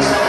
Thank you.